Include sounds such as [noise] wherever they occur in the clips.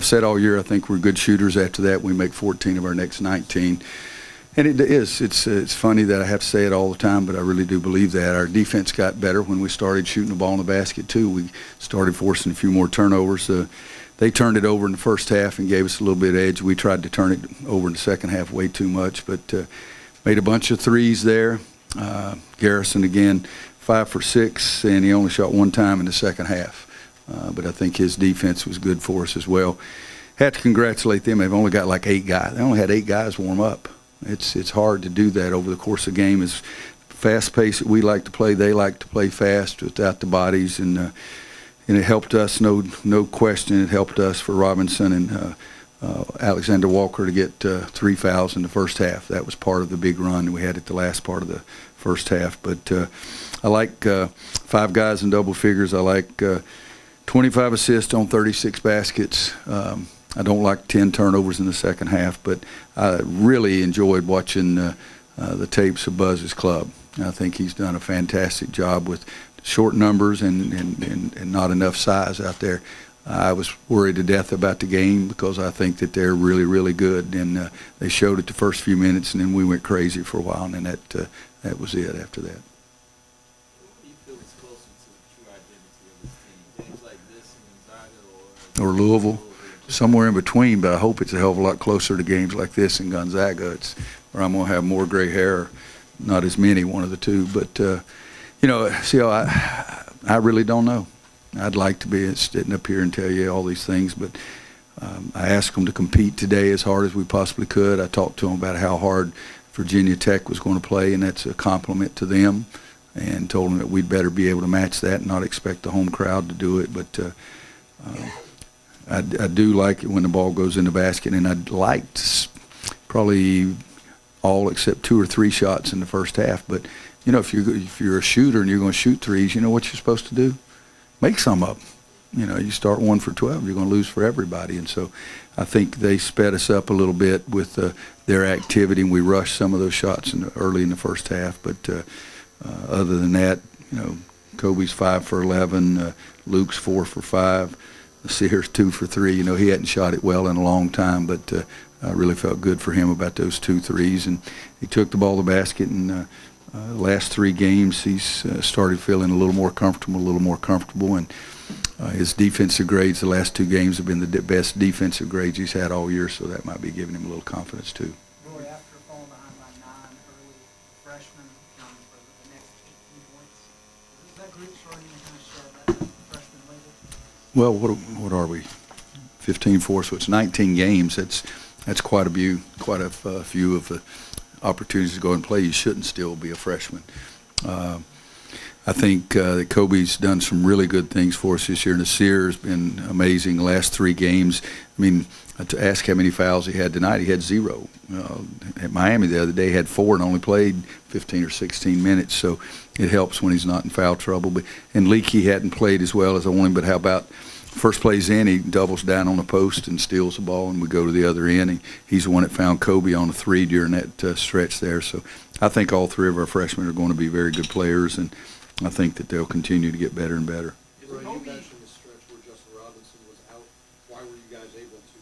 I've said all year I think we're good shooters. After that, we make 14 of our next 19. And it is. It's it's funny that I have to say it all the time, but I really do believe that our defense got better when we started shooting the ball in the basket too. We started forcing a few more turnovers. Uh, they turned it over in the first half and gave us a little bit of edge. We tried to turn it over in the second half way too much, but uh, made a bunch of threes there. Uh, Garrison again, five for six, and he only shot one time in the second half. Uh, but I think his defense was good for us as well. Had to congratulate them. They've only got like eight guys. They only had eight guys warm up. It's it's hard to do that over the course of the game. As fast pace that we like to play, they like to play fast without the bodies, and uh, and it helped us. No no question, it helped us for Robinson and. Uh, uh, Alexander Walker to get uh, three fouls in the first half. That was part of the big run we had at the last part of the first half. But uh, I like uh, five guys in double figures. I like uh, 25 assists on 36 baskets. Um, I don't like 10 turnovers in the second half, but I really enjoyed watching uh, uh, the tapes of Buzz's club. I think he's done a fantastic job with short numbers and, and, and, and not enough size out there. I was worried to death about the game because I think that they're really, really good, and uh, they showed it the first few minutes, and then we went crazy for a while, and then that uh, that was it after that. Or Louisville somewhere in between, but I hope it's a hell of a lot closer to games like this in Gonzaga. It's where I'm going to have more gray hair, not as many, one of the two. But uh, you know, see, I I really don't know. I'd like to be sitting up here and tell you all these things, but um, I asked them to compete today as hard as we possibly could. I talked to them about how hard Virginia Tech was going to play, and that's a compliment to them. And told them that we'd better be able to match that and not expect the home crowd to do it. But uh, uh, I, I do like it when the ball goes in the basket, and I'd like probably all except two or three shots in the first half. But you know, if you're if you're a shooter and you're going to shoot threes, you know what you're supposed to do: make some up. You know, you start one for 12, you're going to lose for everybody. And so, I think they sped us up a little bit with uh, their activity, and we rushed some of those shots in the, early in the first half. But uh, other than that, you know, Coby's five for 11, uh, Luke's four for five. [laughs] Sears two for three. You know, he hadn't shot it well in a long time, but uh, I really felt good for him about those two threes. And he took the ball to the basket, and uh, uh, last three games he's uh, started feeling a little more comfortable, a little more comfortable. And uh, his defensive grades the last two games have been the best defensive grades he's had all year, so that might be giving him a little confidence too. Roy, after falling behind by nine early, freshman um, for the next 18 points, is Well, what what are we? 15 4, so it's 19 games. That's that's quite a few, quite a uh, few of the opportunities to go and play. You shouldn't still be a freshman. Uh, I think uh, that Coby's done some really good things for us this year. Nassir has been amazing. Last three games, I mean, to ask how many fouls he had tonight, he had zero. Uh, at Miami the other day, he had four and only played 15 or 16 minutes. So it helps when he's not in foul trouble. But and Leaky hadn't played as well as I wanted. But how about first plays in, he doubles down on the post and steals the ball, and we go to the other end. He, he's the one that found Coby on a three during that uh, stretch there. So I think all three of our freshmen are going to be very good players, and I think that they'll continue to get better and better. Roy, you mentioned the stretch where Justin Robinson was out. Why were you guys able to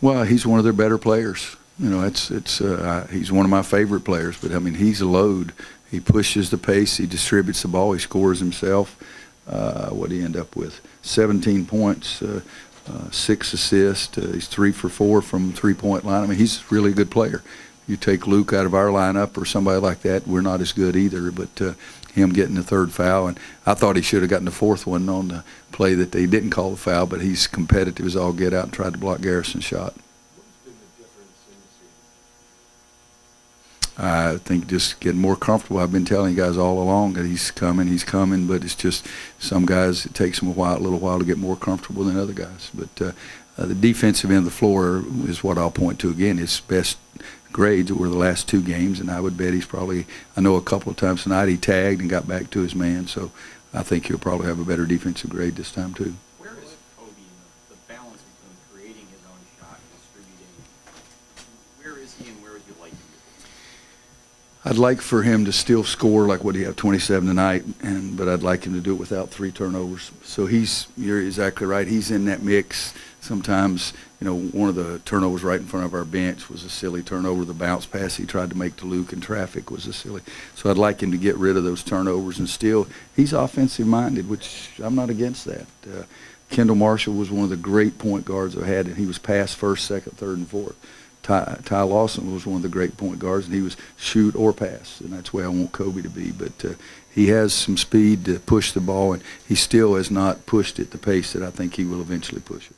Well, he's one of their better players. You know, it's it's uh, I, he's one of my favorite players. But I mean, he's a load. He pushes the pace. He distributes the ball. He scores himself. Uh, what he end up with? 17 points, uh, uh, six assists. Uh, he's three for four from three-point line. I mean, he's really a good player. You take Luke out of our lineup or somebody like that, we're not as good either. But uh, him getting the third foul, and I thought he should have gotten the fourth one on the play that they didn't call the foul. But he's competitive as all get out and tried to block Garrison's shot. I think just getting more comfortable. I've been telling you guys all along that he's coming, he's coming, but it's just some guys it takes them a while, a little while to get more comfortable than other guys. But uh, uh, the defensive end of the floor is what I'll point to again. His best grades were the last two games, and I would bet he's probably. I know a couple of times tonight he tagged and got back to his man, so I think he'll probably have a better defensive grade this time too. Where is Coby in the, the balance between creating his own shot and distributing? Where is he and where would you like him to be? I'd like for him to still score like what he had 27 tonight, and but I'd like him to do it without three turnovers. So he's you're exactly right. He's in that mix. Sometimes you know one of the turnovers right in front of our bench was a silly turnover. The bounce pass he tried to make to Luke in traffic was a silly. So I'd like him to get rid of those turnovers and still he's offensive minded, which I'm not against that. Uh, Kendall Marshall was one of the great point guards I had, and he was pass first, second, third, and fourth. Ty, Ty Lawson was one of the great point guards, and he was shoot or pass, and that's way I want Coby to be. But uh, he has some speed to push the ball, and he still has not pushed it the pace that I think he will eventually push it.